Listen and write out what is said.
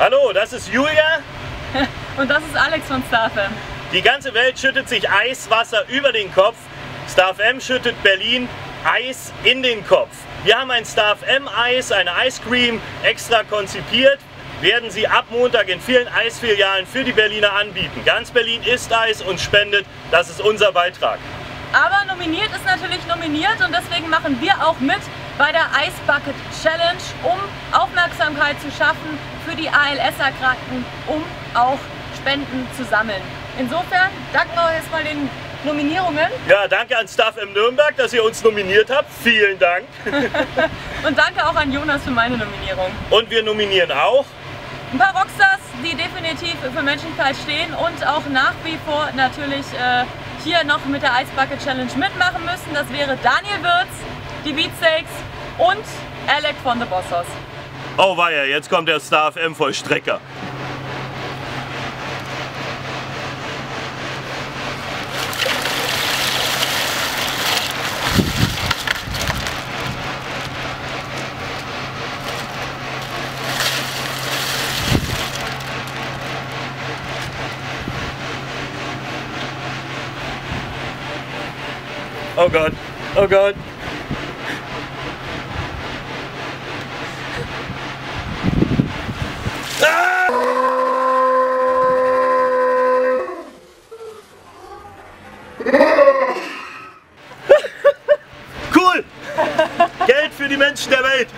Hallo, das ist Julia. Und das ist Alex von StarFM. Die ganze Welt schüttet sich Eiswasser über den Kopf. StarFM schüttet Berlin Eis in den Kopf. Wir haben ein StarFM Eis, eine Ice Cream extra konzipiert. Werden sie ab Montag in vielen Eisfilialen für die Berliner anbieten. Ganz Berlin isst Eis und spendet. Das ist unser Beitrag. Aber nominiert ist natürlich nominiert und deswegen machen wir auch mit bei der Ice Bucket Challenge, um Aufmerksamkeit zu schaffen für die ALS-Erkrankten, um auch Spenden zu sammeln. Insofern danken wir jetzt mal den Nominierungen. Ja, danke an Staff im Nürnberg, dass ihr uns nominiert habt. Vielen Dank. und danke auch an Jonas für meine Nominierung. Und wir nominieren auch ein paar Rockstars, die definitiv für Menschlichkeit stehen und auch nach wie vor natürlich äh, hier noch mit der Ice Bucket Challenge mitmachen müssen. Das wäre Daniel Wirz, die Beatsteaks und Alec von The Bossos. Oh weia, jetzt kommt der Star FM Vollstrecker. Oh Gott, oh Gott. cool! Geld für die Menschen der Welt!